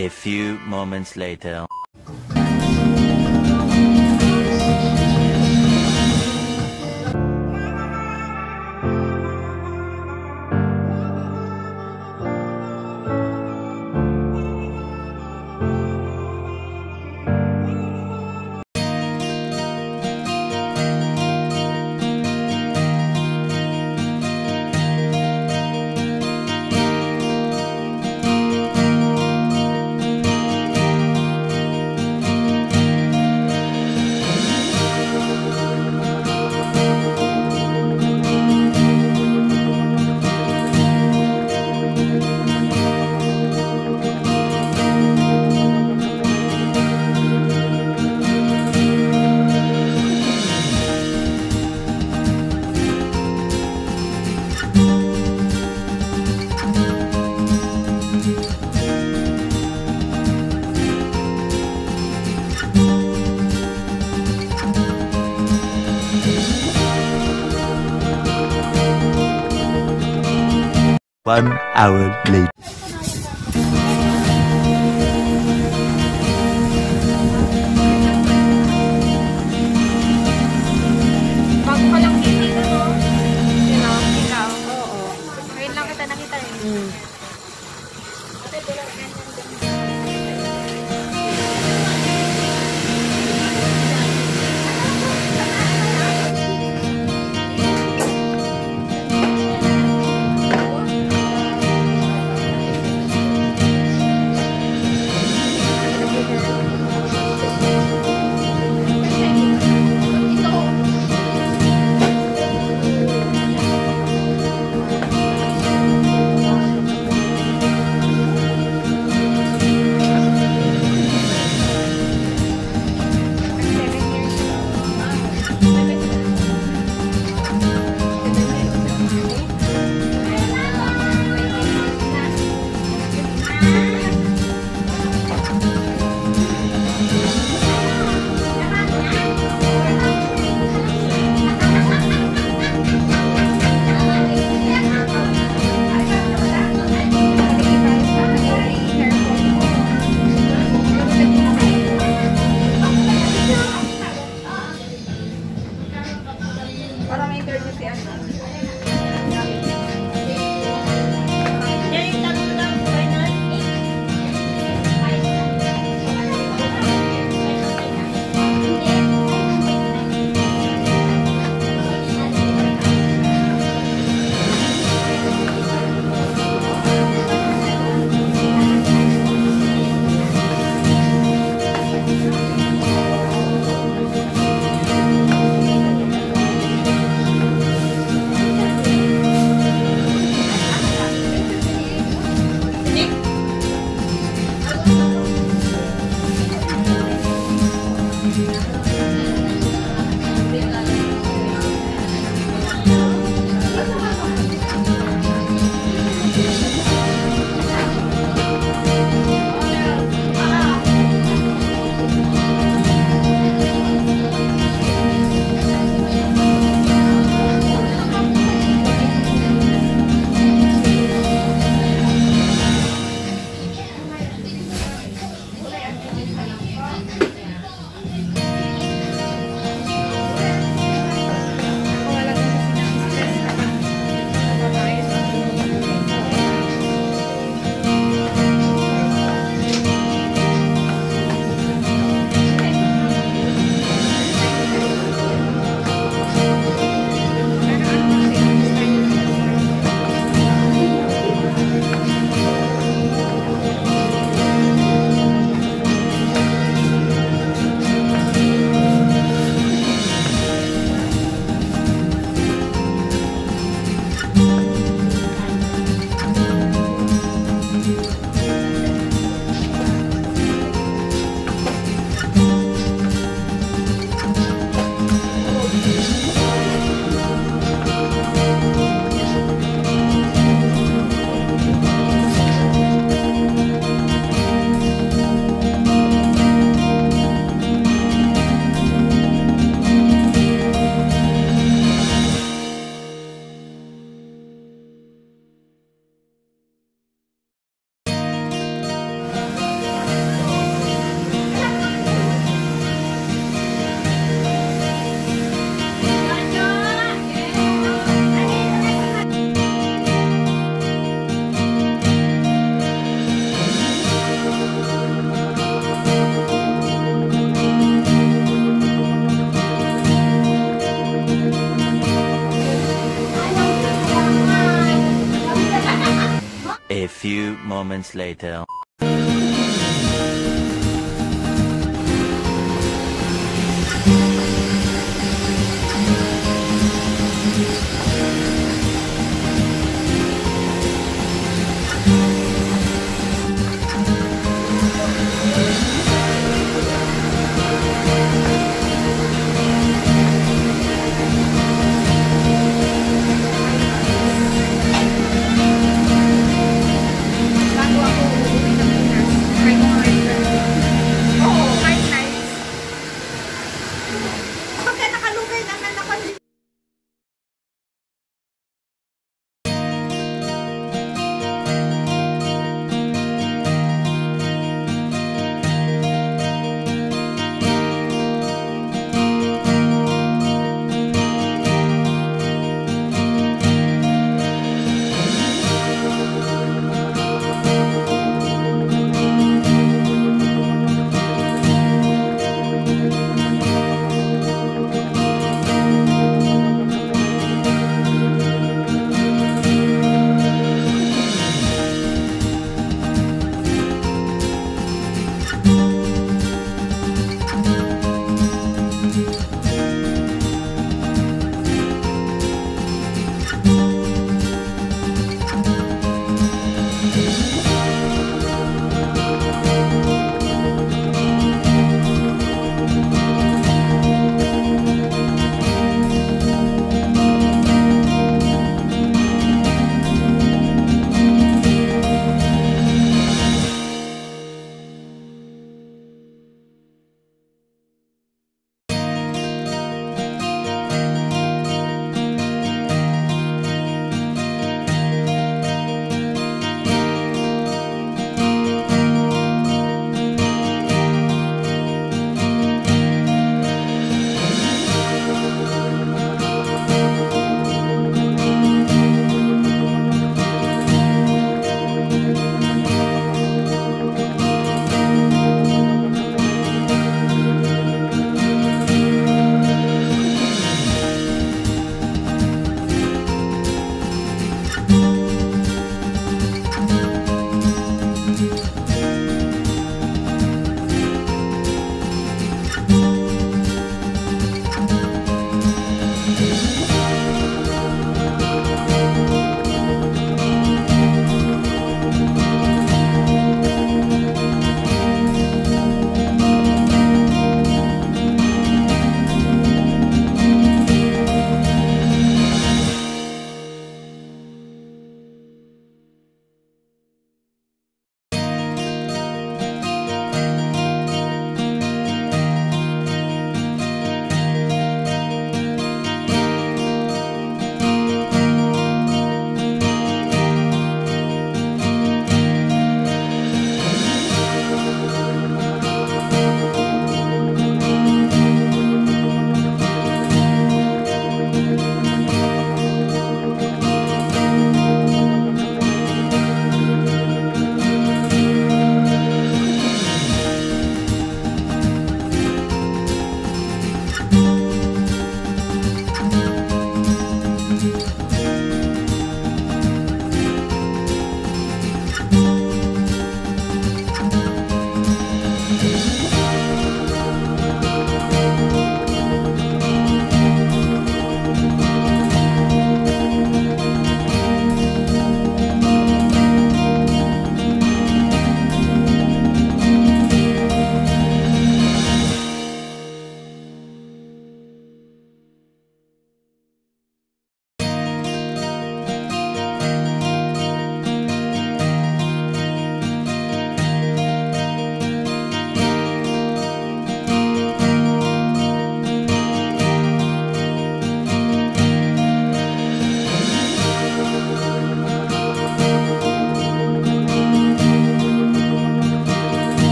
A few moments later. Hour later. Later.